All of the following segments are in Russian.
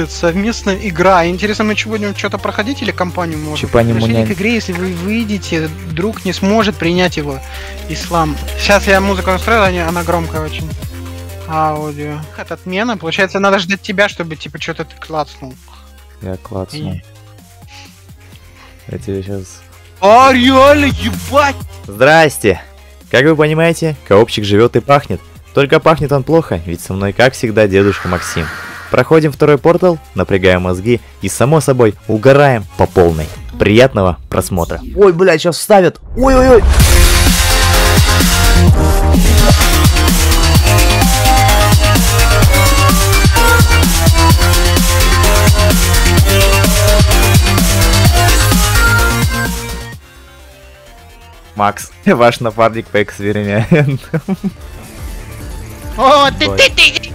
Капец, совместная игра. Интересно, мы что будем что-то проходить или компанию можем? Чипани Подошли муня- к игре, если вы выйдете, друг не сможет принять его. Ислам. Сейчас я музыку настроил, она громкая очень. Аудио. От отмена. Получается, надо ждать тебя, чтобы типа что-то ты клацнул. Я клацну. И- Я тебе сейчас... А, реально, ебать! Здрасте! Как вы понимаете, коопчик живет и пахнет. Только пахнет он плохо, ведь со мной, как всегда, дедушка Максим. Проходим второй портал, напрягаем мозги и, само собой, угораем по полной. Приятного просмотра. Ой, блядь, сейчас вставят. Ой-ой-ой. Макс, ваш напарник по эксперименту. О, ты, ты, ты,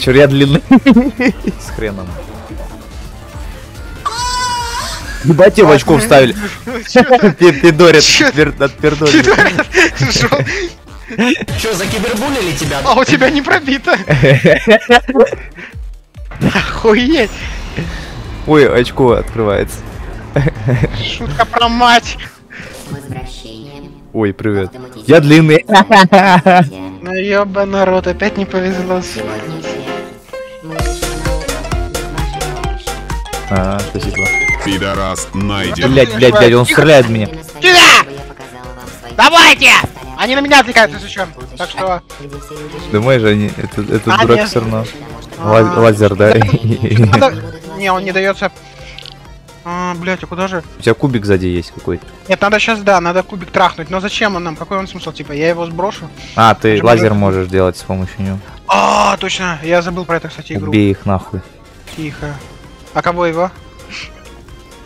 Чуря длины. С хреном. Ебать его в очко вставили. Пердорят. Отпердорит. Че, закибербулили тебя? А у тебя не пробито. Охуеть. Ой, очко открывается. Шутка про мать. Ой, привет. Я длинный. Ну ёба народ, опять не повезло. А, спасибо. Пидорас найден. Блять, блять, блять, он стреляет в меня. Сюда! Давайте! Они на меня отвлекаются еще. Так что... Думаешь, они... Этот, этот а, дурак все равно... А. Лазер, да? Не, он не дается а, блять, а куда же? У тебя кубик сзади есть какой-то. Нет, надо сейчас, да, надо кубик трахнуть. Но зачем он нам? Какой он смысл? Типа, я его сброшу? А, ты Почему лазер же? можешь делать с помощью него. А, точно. Я забыл про это, кстати, игру. Убей их нахуй. Тихо. А кого его?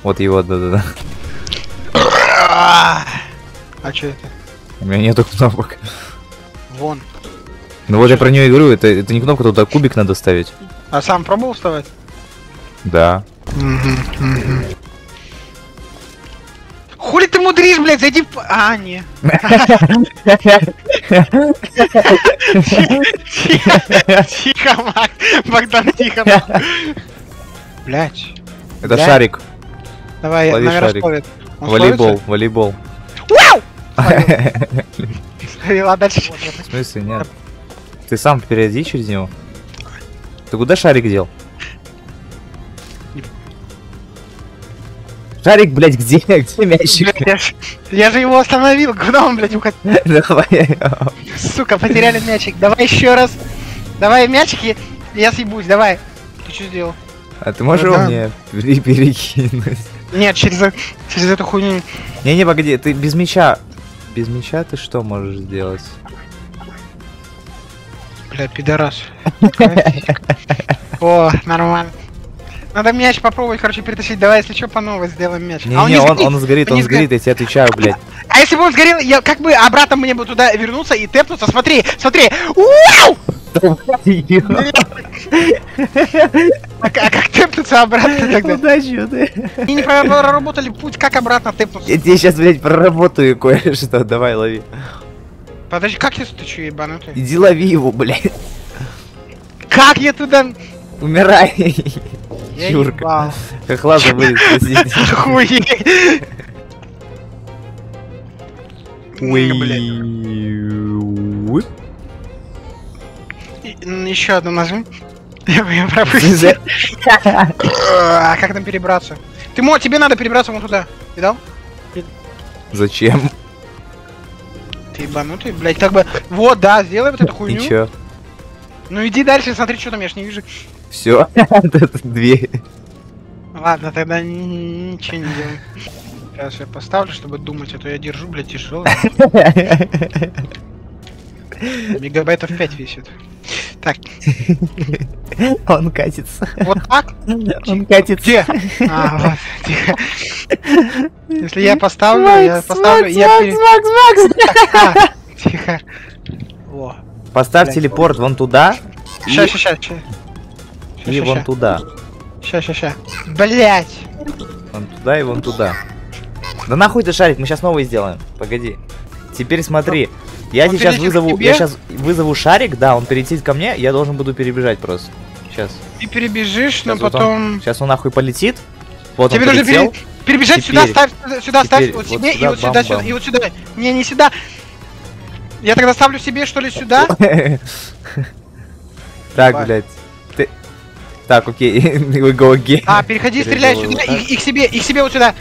Вот его, да-да-да. А что это? У меня нету кнопок. Вон. Ну вот я про нее говорю, это, это не кнопка, туда кубик надо ставить. А сам пробовал вставать? Да. Хули ты мудришь, блядь, зайди в... А, не. Тихо, Мак. Богдан, тихо. Блять. Это шарик. Давай, наверное, шарик. волейбол, волейбол. Словил, а дальше... В смысле, нет. Ты сам перейди через него. Ты куда шарик дел? Шарик, блядь, где? Где мячик? Блядь, я, ж- я же его остановил, куда он, блядь, уходит? Давай. Сука, потеряли мячик. Давай еще раз. Давай мячики, я съебусь, давай. Ты что сделал? А ты можешь его Да. мне пере- перекинуть? Нет, через, э- через эту хуйню. Не-не, погоди, ты без мяча. Без мяча ты что можешь сделать? Бля, пидорас. О, нормально. Надо мяч попробовать, короче, перетащить. Давай, если что, по новой сделаем мяч. Не-не, а он, сгорит. он сгорит, Он не он сгорит, я тебе отвечаю, блядь. А если бы он сгорел, я как бы обратно мне бы туда вернуться и тэпнуться. Смотри, смотри. Уау! А, а как тэпнуться обратно тогда? Куда чё ты? Они не проработали путь, как обратно тэпнуться. Я тебе сейчас, блядь, проработаю кое-что. Давай, лови. Подожди, как я что, ебанутый? Иди лови его, блядь. Как я туда... Умирай. Я Юрка. Как. Охуеть. И- м, Еще одну нажми. Я пропустил. А, Как там перебраться? Ты мо, тебе надо перебраться вон туда. Видал? Зачем? Ты ебанутый, блядь, как бы... Вот, да, сделай вот эту хуйню. И чё? Ну иди дальше, смотри, что там, я ж не вижу. Все. Дверь. Ладно, тогда ничего не делаем. Сейчас я поставлю, чтобы думать, а то я держу, блядь, тяжело. Мегабайтов 5 весит. Так, Он катится. вот так? Он катится. Где? А, вот, тихо. Если я поставлю, я поставлю, я пере- А, Тихо. Во. Поставь Блядь. телепорт вон туда Ща, ща, ща, ща. и вон туда. Ща, ща, ща. Блять. Вон туда и вон туда. Да нахуй ты шарик, мы сейчас новый сделаем. Погоди. Теперь смотри. Я Он сейчас вызову, я сейчас вызову шарик, да, он перелетит ко мне, я должен буду перебежать просто. Сейчас. Ты перебежишь, но Сейчас вот он- потом... Сейчас он нахуй полетит. Вот Тебе он нужно полетел. пере- перебежать Теперь- сюда, ставь, сюда, ставь, вот вот себе, и сюда, вот сюда, бам-бам. сюда, и вот сюда. Не, не сюда. Я тогда ставлю себе, что ли, сюда? Так, блядь. Так, окей, we go again. А, переходи, стреляй сюда, и, и к себе, и к себе вот сюда.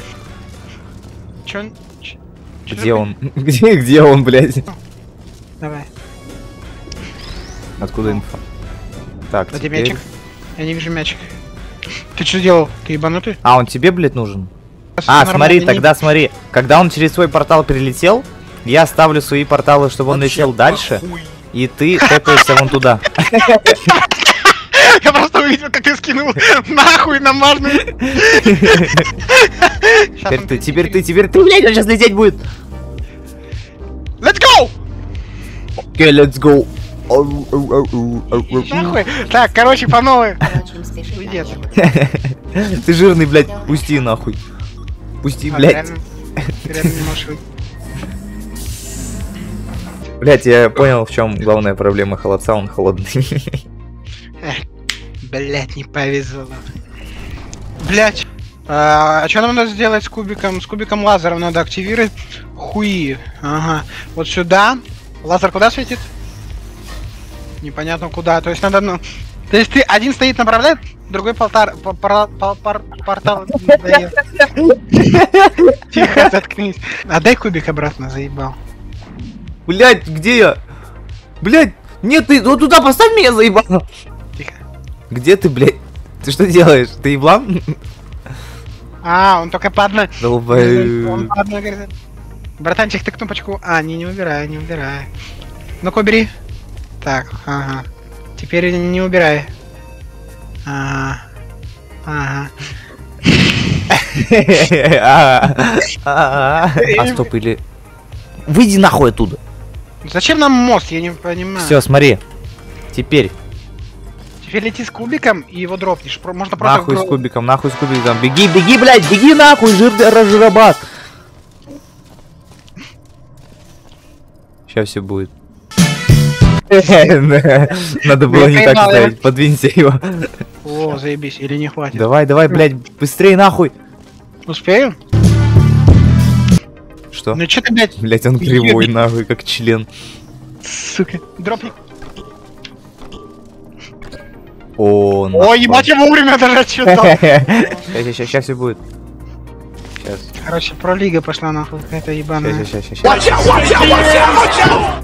Чё? он- чё- Где он? Где, где он, блядь? Давай, Откуда инфа? Так, где теперь... мячик? Я не вижу мячик. Ты что делал? Ты ебанутый? А, он тебе, блядь, нужен? А, смотри, не- тогда смотри. Когда он через свой портал перелетел, я ставлю свои порталы, чтобы он летел дальше, и ты тэпаешься вон туда. Увидел, как ты скинул нахуй намажную. Теперь ты, теперь ты, теперь ты, блядь, он сейчас лететь будет. Let's go! Окей, let's go. Нахуй. Так, короче, по новой. На. Ты жирный, блядь, пусти нахуй. Пусти, А, блядь. Блядь, я понял, в чем главная проблема холодца, он холодный. Блять, не повезло. Блять. А, что нам надо сделать с кубиком? С кубиком лазером надо активировать хуи. Ага. Вот сюда. Лазер куда светит? Непонятно куда. То есть надо... Ну... То есть ты один стоит направляет, другой полтар... по- пора- пол- пор- портал... Тихо, заткнись. Отдай кубик обратно, заебал. Блядь, где я? Блядь, нет, ты вот туда поставь меня, заебал. Где ты, блядь? Ты что делаешь? Ты еблан? А, он только по одной... Он по одной говорит. Братанчик, ты кнопочку... А, не, не убирай, не убирай. Ну-ка, убери. Так, ага. Теперь не убирай. Ага. Ага. А, стоп, или... Выйди нахуй оттуда. Зачем нам мост, я не понимаю. Все, смотри. Теперь Теперь лети с кубиком и его дропнешь. Можно просто... нахуй с кубиком, нахуй с кубиком. Беги, беги, блядь, беги нахуй, жирный разжирабат. Сейчас все будет. Надо было не так ставить, подвинься его. О, заебись, или не хватит. Давай, давай, блядь, быстрее нахуй. Успею? Что? Ну что ты, блядь, Блять, он кривой нахуй, как член. сука. Дропни. О, О, ебать, я вовремя даже отчитал. Сейчас, сейчас, сейчас все будет. Сейчас, Короче, про лига пошла нахуй, какая-то ебаная. сейчас, сейчас, сейчас.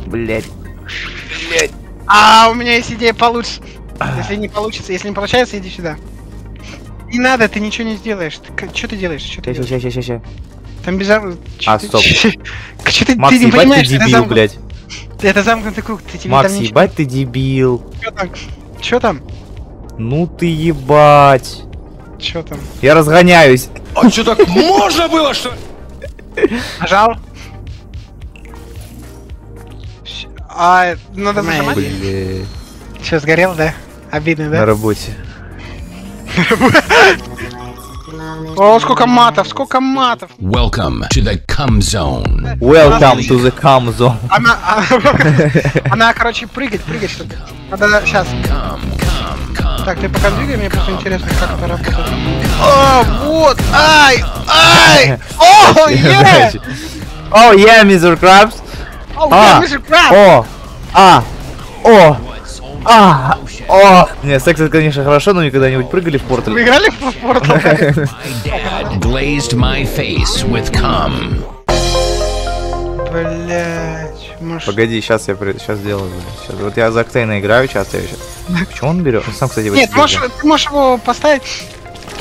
Блять. А, у меня есть идея получше. Если не получится, если не получается, иди сюда. Не надо, ты ничего не сделаешь. Что ты делаешь? Что ты Сейчас, делаешь? сейчас, сейчас, сейчас. Там без А, ты- стоп. Чё ты, Макс, ты не ты это, дебил, блядь. это замкнутый круг, ты тебе Макс, там ничего... ебать ты дебил. Чё там? Чё там? Ну ты ебать. Чё там? Я разгоняюсь. А что так можно было, что Нажал? А, надо зажимать? Блять. Все, сгорел, да? Обидно, На да? работе. Главное, О, сколько матов, сколько матов! Welcome to the cum zone. Welcome to the calm zone. Она, а- она, короче, прыгать, прыгать, чтобы... Надо, сейчас. Так, ты пока двигай, мне просто интересно, как это работает. О, вот, ай, ай! О, е! О, yeah, Mr. Krabs. О, А. я! О, а, о, а, о. Не, секс это, конечно, хорошо, но никогда нибудь прыгали в Вы портале. играли в my face with cum. Блять, может... Погоди, сейчас я сейчас сделаю. Сейчас. Вот я за Октейна играю часто я сейчас. Почему он берет? Он сам, кстати, Нет, можешь, ты можешь его поставить,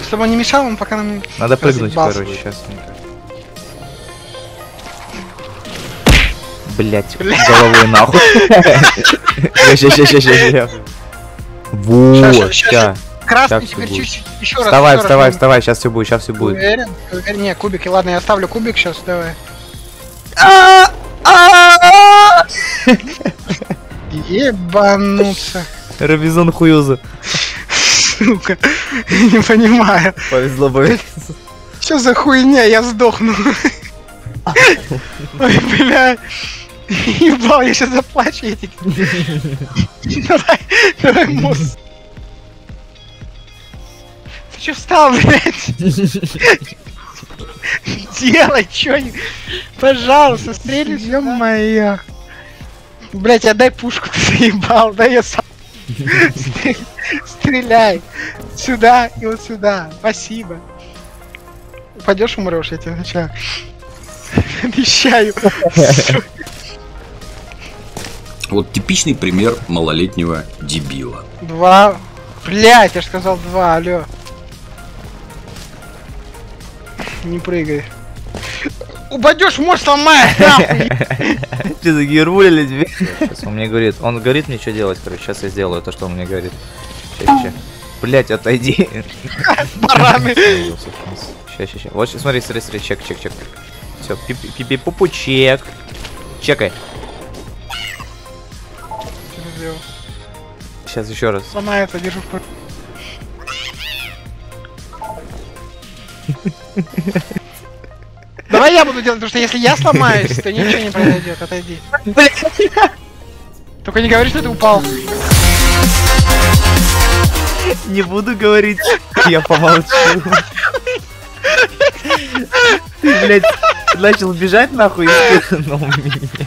чтобы он не мешал, он пока нам... Надо прыгнуть, короче, сейчас. Блять, Бля. головой нахуй. Сейчас, сейчас, сейчас, сейчас. Вот, ща. Красный Сейчас теперь чуть-чуть, еще раз. Вставай, еще вставай, вставай, сейчас все будет, сейчас все будет. Уверен? Не, кубики, ладно, я оставлю кубик сейчас, давай. Ебануться. Робизон хуёза. Сука, не понимаю. Повезло, бы. Что за хуйня, я сдохну. Ой, бля. Ебал, я сейчас заплачу. я тебе- Давай, давай мост. Ты что встал, блядь? Делай что-нибудь. Пожалуйста, стреляй, ё-моё. Блять, отдай пушку, ты заебал, дай я сам. Стреляй. Сюда и вот сюда. Спасибо. Упадешь, умрешь, я тебе отвечаю. Обещаю. Вот типичный пример малолетнего дебила. Два. Блять, я же сказал два, алё. Не прыгай. Упадешь, мост сломаешь, нахуй. Что за гервулили тебе? Сейчас он мне говорит, он говорит мне, что делать, короче, сейчас я сделаю то, что он мне говорит. Сейчас, сейчас. Блять, отойди. Бараны. Сейчас, сейчас, сейчас. Вот, смотри, смотри, смотри, чек, чек, чек. Все, пипи пупу чек. Чекай. Ты? Сейчас еще раз. Сломается, держу в я буду делать, потому что если я сломаюсь, то ничего не произойдет. Отойди. Только не говори, что ты упал. Не буду говорить. Я помолчу. Ты, блядь, начал бежать нахуй и спихнул меня.